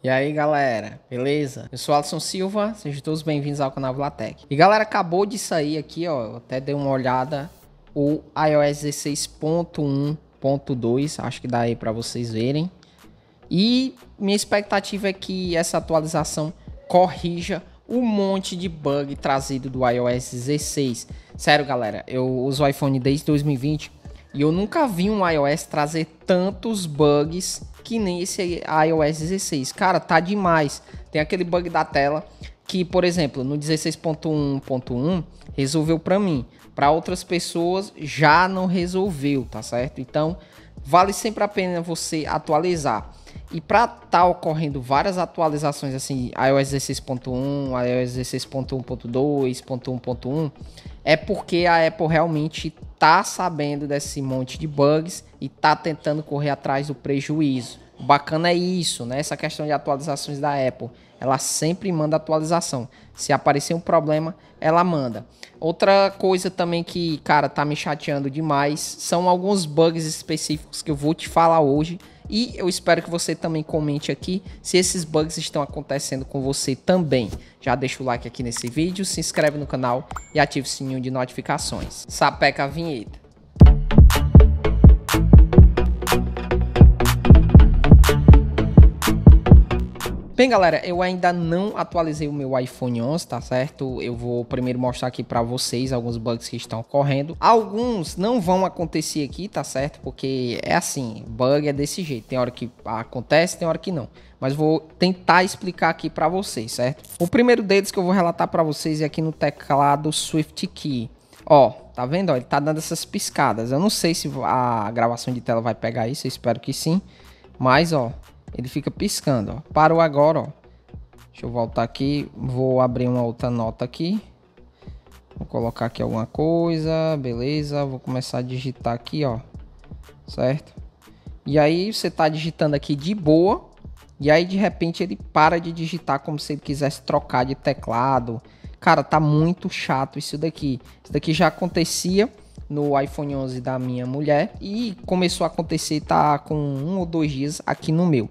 E aí galera, beleza? Eu sou Alisson Silva, sejam todos bem-vindos ao canal Vlatec. E galera, acabou de sair aqui, ó, eu até dei uma olhada, o iOS 16.1.2, acho que dá aí pra vocês verem. E minha expectativa é que essa atualização corrija um monte de bug trazido do iOS 16. Sério galera, eu uso o iPhone desde 2020 e eu nunca vi um iOS trazer tantos bugs que nem esse iOS 16. Cara, tá demais. Tem aquele bug da tela que, por exemplo, no 16.1.1 resolveu para mim. Para outras pessoas já não resolveu, tá certo? Então, vale sempre a pena você atualizar. E para tá ocorrendo várias atualizações assim, iOS 16.1, iOS 16.1.2, é porque a Apple realmente tá sabendo desse monte de bugs e tá tentando correr atrás do prejuízo. O bacana é isso, né? Essa questão de atualizações da Apple. Ela sempre manda atualização. Se aparecer um problema, ela manda. Outra coisa também que, cara, tá me chateando demais são alguns bugs específicos que eu vou te falar hoje. E eu espero que você também comente aqui se esses bugs estão acontecendo com você também. Já deixa o like aqui nesse vídeo, se inscreve no canal e ativa o sininho de notificações. Sapeca a vinheta. Bem, galera, eu ainda não atualizei o meu iPhone 11, tá certo? Eu vou primeiro mostrar aqui para vocês alguns bugs que estão ocorrendo. Alguns não vão acontecer aqui, tá certo? Porque é assim, bug é desse jeito. Tem hora que acontece, tem hora que não. Mas vou tentar explicar aqui para vocês, certo? O primeiro deles que eu vou relatar para vocês é aqui no teclado Swift Key. Ó, tá vendo? Ele tá dando essas piscadas. Eu não sei se a gravação de tela vai pegar isso, eu espero que sim. Mas, ó, ele fica piscando, ó. Parou agora, ó. Deixa eu voltar aqui. Vou abrir uma outra nota aqui. Vou colocar aqui alguma coisa. Beleza. Vou começar a digitar aqui, ó. Certo? E aí você tá digitando aqui de boa. E aí de repente ele para de digitar como se ele quisesse trocar de teclado. Cara, tá muito chato isso daqui. Isso daqui já acontecia no iPhone 11 da minha mulher e começou a acontecer tá com um ou dois dias aqui no meu.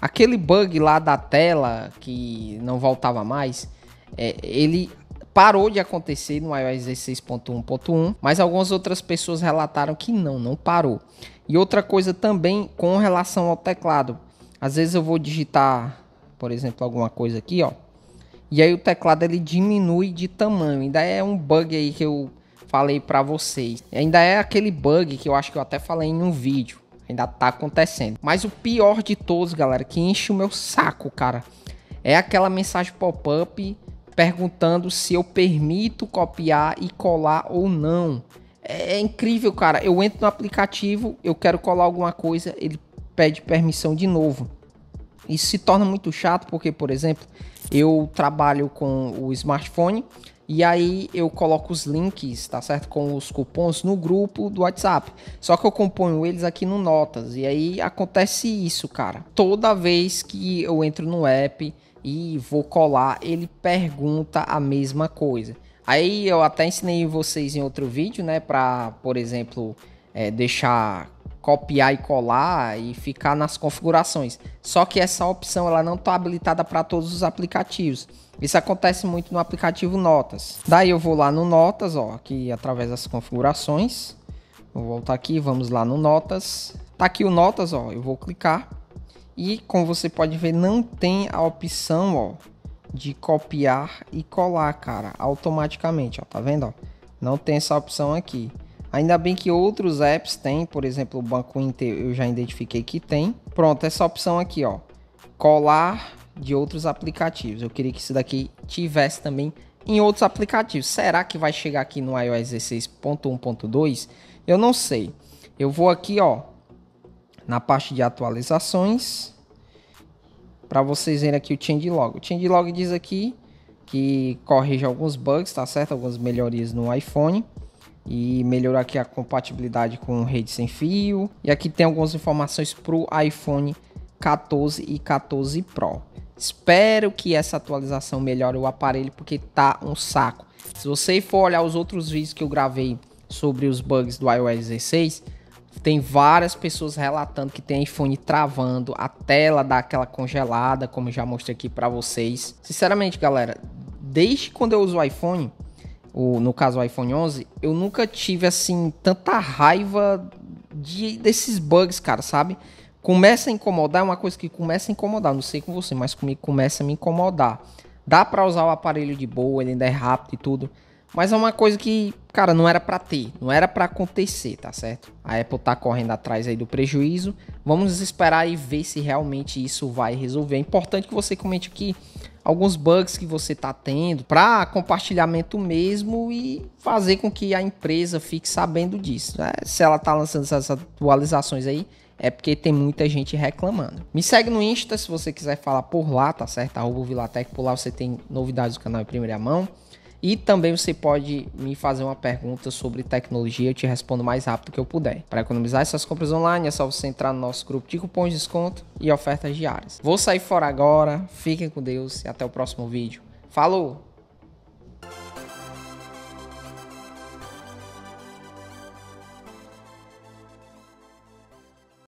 Aquele bug lá da tela que não voltava mais, é, ele parou de acontecer no iOS 16.1.1, mas algumas outras pessoas relataram que não, não parou. E outra coisa também com relação ao teclado. Às vezes eu vou digitar, por exemplo, alguma coisa aqui, ó. E aí o teclado ele diminui de tamanho. Ainda é um bug aí que eu falei para vocês. Ainda é aquele bug que eu acho que eu até falei em um vídeo. Ainda tá acontecendo. Mas o pior de todos, galera, que enche o meu saco, cara, é aquela mensagem pop-up perguntando se eu permito copiar e colar ou não. É, é incrível, cara. Eu entro no aplicativo, eu quero colar alguma coisa, ele pede permissão de novo. Isso se torna muito chato porque, por exemplo, eu trabalho com o smartphone e aí eu coloco os links, tá certo? Com os cupons no grupo do WhatsApp. Só que eu componho eles aqui no Notas. E aí acontece isso, cara. Toda vez que eu entro no app e vou colar, ele pergunta a mesma coisa. Aí eu até ensinei vocês em outro vídeo, né? Pra, por exemplo, é, deixar copiar e colar e ficar nas configurações. Só que essa opção ela não está habilitada para todos os aplicativos. Isso acontece muito no aplicativo Notas. Daí eu vou lá no Notas, ó, aqui através das configurações. Vou voltar aqui, vamos lá no Notas. Tá aqui o Notas, ó, eu vou clicar. E como você pode ver, não tem a opção, ó, de copiar e colar, cara, automaticamente, ó, tá vendo, ó? Não tem essa opção aqui. Ainda bem que outros apps têm, por exemplo, o Banco Inter eu já identifiquei que tem. Pronto, essa opção aqui, ó, colar de outros aplicativos. Eu queria que isso daqui tivesse também em outros aplicativos. Será que vai chegar aqui no iOS 16.1.2? Eu não sei. Eu vou aqui, ó, na parte de atualizações, para vocês verem aqui o changelog. O changelog diz aqui que corrige alguns bugs, tá certo? Algumas melhorias no iPhone e melhorar aqui a compatibilidade com rede sem fio. E aqui tem algumas informações para o iPhone 14 e 14 Pro. Espero que essa atualização melhore o aparelho porque tá um saco. Se você for olhar os outros vídeos que eu gravei sobre os bugs do iOS 16, Tem várias pessoas relatando que tem iPhone travando, a tela dá aquela congelada, como já mostrei aqui para vocês. Sinceramente, galera, desde quando eu uso o iPhone, o, no caso o iPhone 11, eu nunca tive assim tanta raiva de, desses bugs, cara, sabe? Começa a incomodar, é uma coisa que começa a incomodar, não sei com você, mas comigo começa a me incomodar. Dá para usar o aparelho de boa, ele ainda é rápido e tudo, mas é uma coisa que, cara, não era para ter, não era para acontecer, tá certo? A Apple tá correndo atrás aí do prejuízo. Vamos esperar e ver se realmente isso vai resolver. É importante que você comente aqui alguns bugs que você tá tendo para compartilhamento mesmo e fazer com que a empresa fique sabendo disso. Né? Se ela tá lançando essas atualizações aí, é porque tem muita gente reclamando. Me segue no Insta se você quiser falar por lá, tá certo? Arroba Vilatec, por lá você tem novidades do canal em primeira mão. E também você pode me fazer uma pergunta sobre tecnologia, eu te respondo mais rápido que eu puder. Para economizar essas compras online, é só você entrar no nosso grupo de cupons de desconto e ofertas diárias. Vou sair fora agora, fiquem com Deus e até o próximo vídeo. Falou!